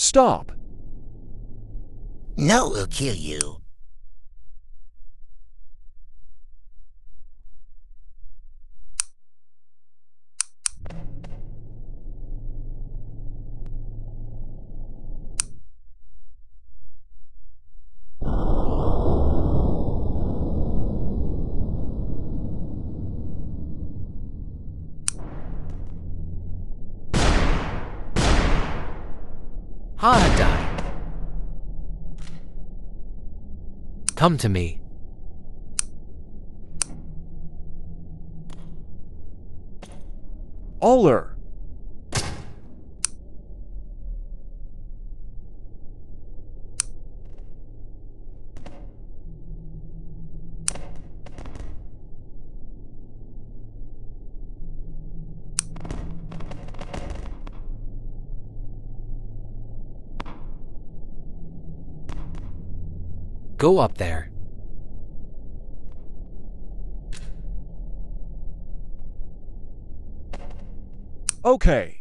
Stop. No will kill you. Hadai. Come to me. Aller. Go up there. Okay.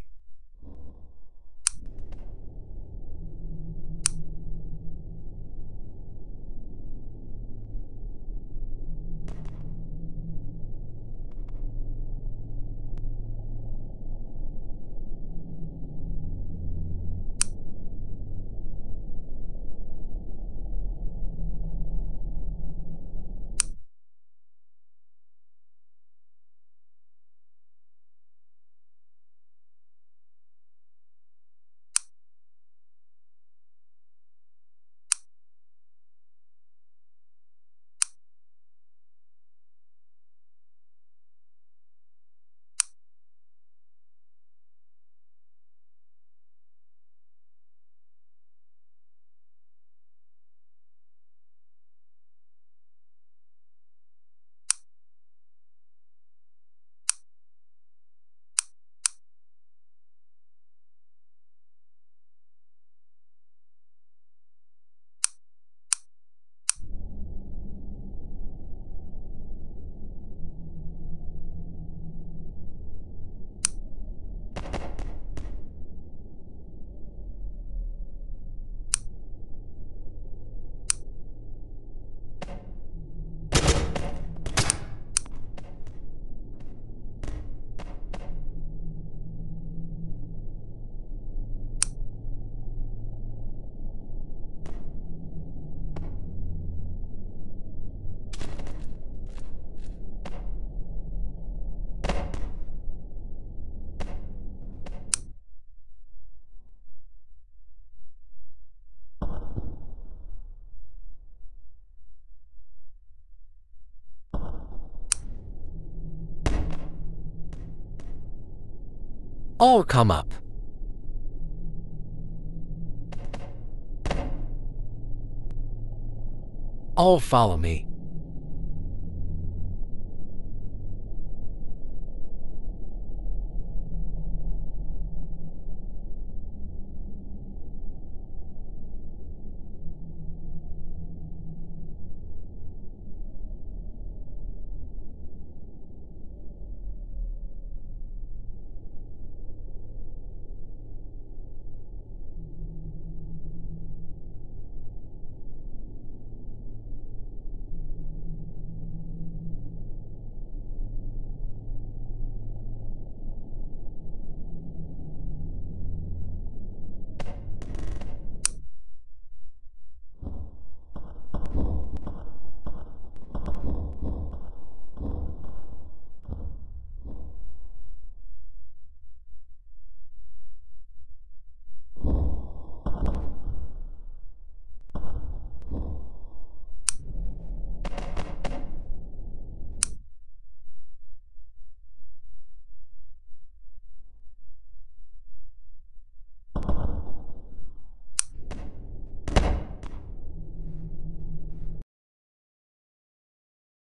All come up. All follow me.